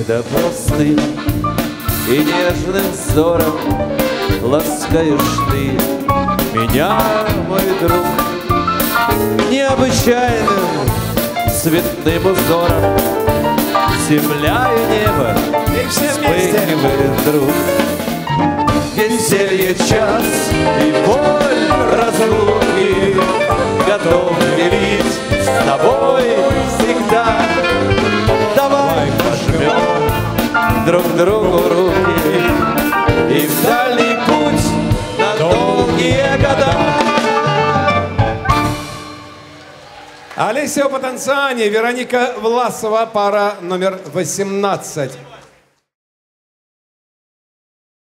Когда простым и нежным взором Ласкаешь ты меня, мой друг Необычайным цветным узором Земля и небо И все вместе. вдруг Веселье час и боль друг другу руки И в дальний путь на долгие года Олеся Потанцани, Вероника Власова, пара номер 18.